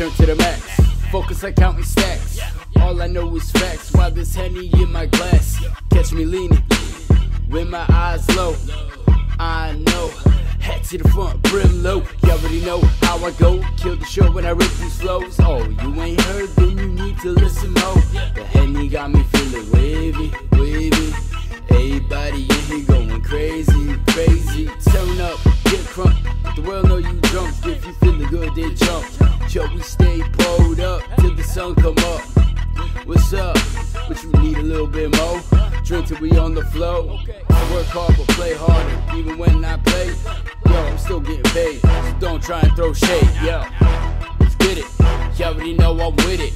turn to the max. Focus like counting stacks. All I know is facts. While this henny in my glass, catch me leaning with my eyes low. I know. Head to the front, brim low. You already know how I go. Kill the show when I rip these flows. Oh, you ain't heard, then you need to listen more. The henny got me feeling wavy, wavy. Everybody in here going crazy, crazy. Turn up, get crunk. The world know you drunk. If you feeling good, then jump. Yo, we stay pulled up till the sun come up. What's up? But you need a little bit more. Drink till we on the flow. I work hard but play harder. Even when I play, yo, I'm still getting paid. So don't try and throw shade, yo. Let's get it. You already know I'm with it.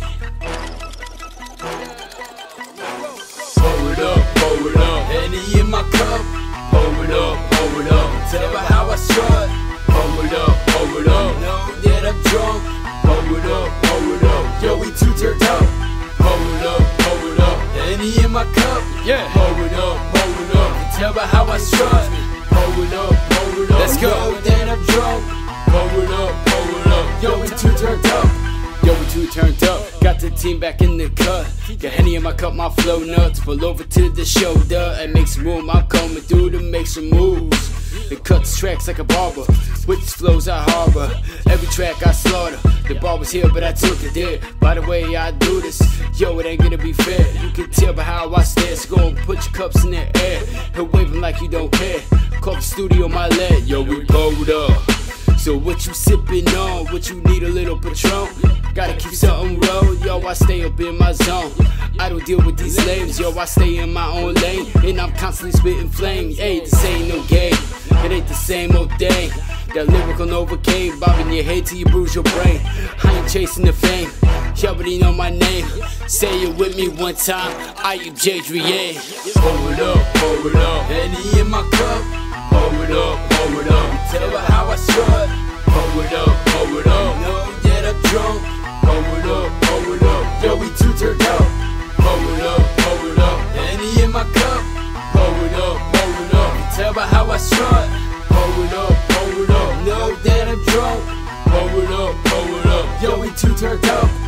Pour it up, pour it up. Henny in my cup. Yeah. Pour it up, pour it up. Tell me how I strut. Pour it up, pour it up. Let's go. Know that I'm drunk. Pour it up, pour it up. Yo, we too turned up. Yo, we too turned up. Got the team back in the cut. Got Henny in my cup, my flow nuts. Pull over to the shoulder and make some room. I'm coming through to make some moves. It cuts tracks like a barber. With these flows I harbor. Every track I slaughter. The ball was here, but I took it there. By the way, I do this. Yo, it ain't gonna be fair. You can tell by how I stare. So go and put your cups in the air. And wave 'em like you don't care. Call the studio my leg. Yo, we pulled up. So what you sippin' on? What you need a little Patron? Gotta keep something roll, yo. I stay up in my zone. I don't deal with these lames, yo. I stay in my own lane, and I'm constantly spitting flame. Hey, this ain't no game. It ain't the same old thing. That lyrical Novocaine, bobbing your head till you bruise your brain. I ain't chasing the fame. You already know my name. Say it with me one time. I am Jadrian. Pour it up, pour it up. Henny in my cup. Pour it up, pour it up. Tell her how I strut. Pour it up, pour it up. Know that I'm drunk. Pour it up, pour it up. Yo, we too turned up. Pour it up, pour it up. Henny in my cup. Pour it up, pour it up. Tell her how I strut. Drunk. Pour it up, pour it up. Yo, we too turned up.